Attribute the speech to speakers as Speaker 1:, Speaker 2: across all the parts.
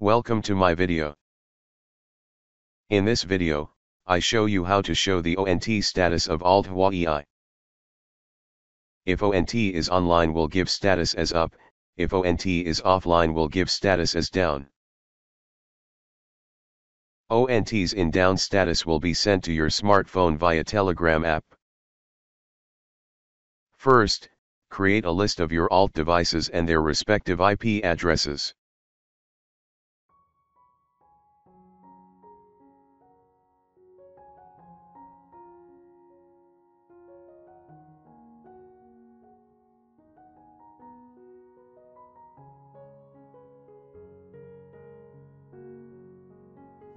Speaker 1: Welcome to my video. In this video, I show you how to show the ONT status of OLT Huawei. If ONT is online will give status as up, if ONT is offline will give status as down. ONTs in down status will be sent to your smartphone via Telegram app. First, create a list of your OLT devices and their respective IP addresses.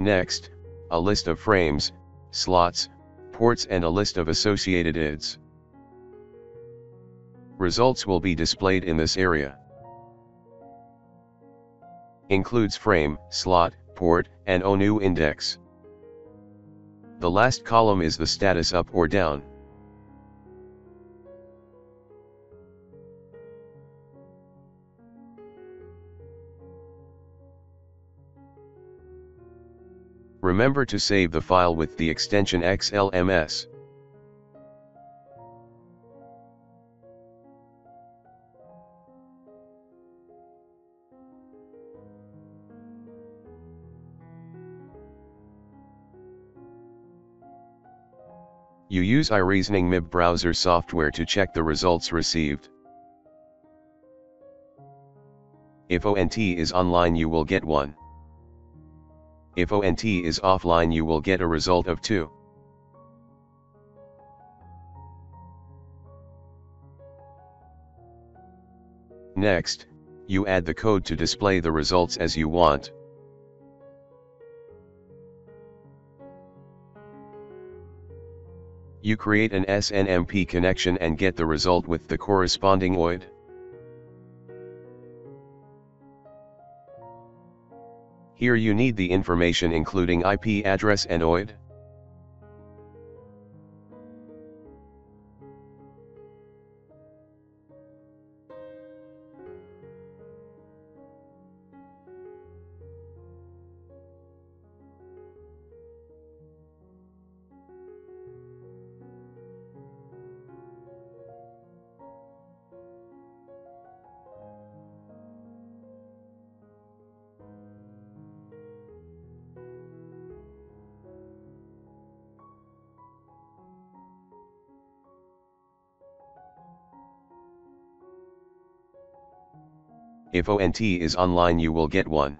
Speaker 1: Next, a list of frames, slots, ports and a list of associated IDs. Results will be displayed in this area. Includes frame, slot, port, and ONU index. The last column is the status up or down. Remember to save the file with the extension XLMS. You use iReasoning MIB browser software to check the results received. If ONT is online you will get 1. If ONT is offline you will get a result of 2. Next, you add the code to display the results as you want. You create an SNMP connection and get the result with the corresponding OID. Here you need the information including IP address and OID. If ONT is online you will get 1.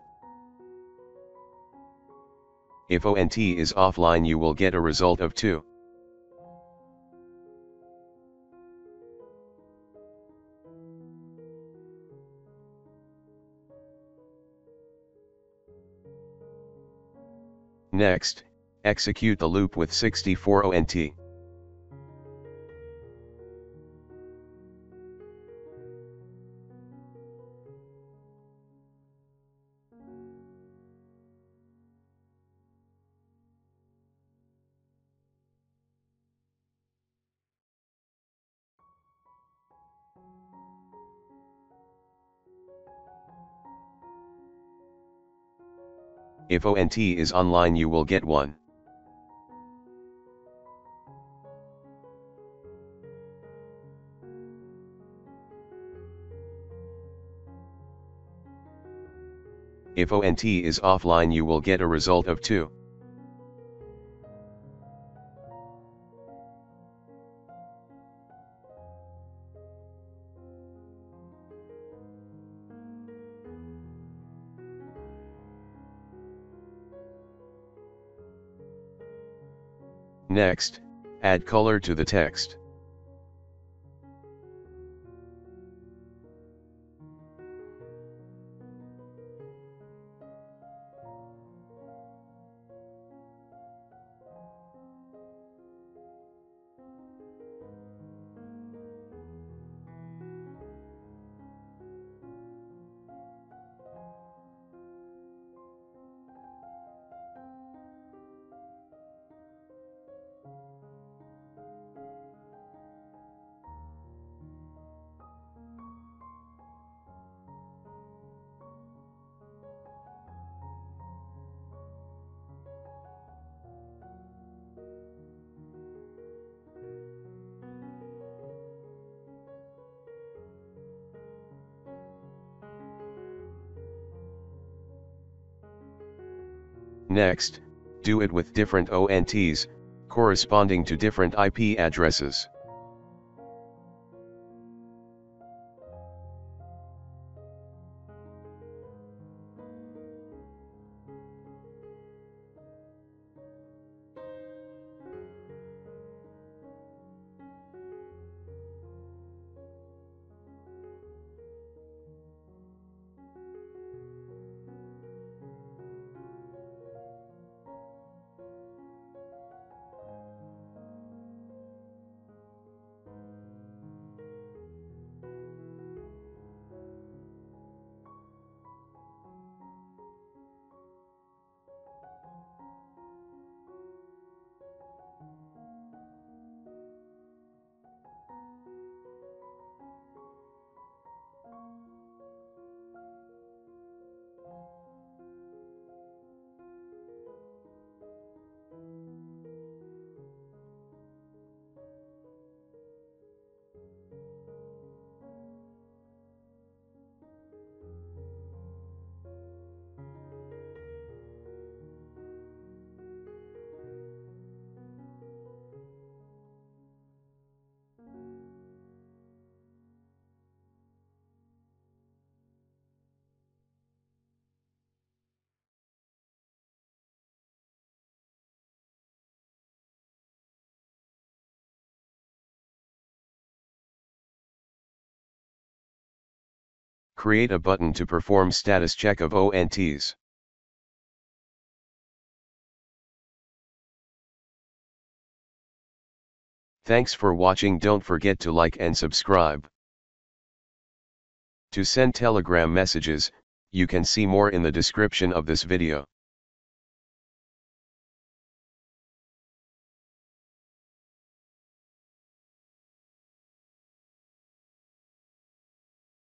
Speaker 1: If ONT is offline you will get a result of 2. Next, execute the loop with 64 ONT. If ONT is online you will get 1. If ONT is offline you will get a result of 2. Next, add color to the text. Next, do it with different ONTs, corresponding to different IP addresses. Create a button to perform status check of ONTs. Thanks for watching don't forget to like and subscribe. To send telegram messages, you can see more in the description of this video.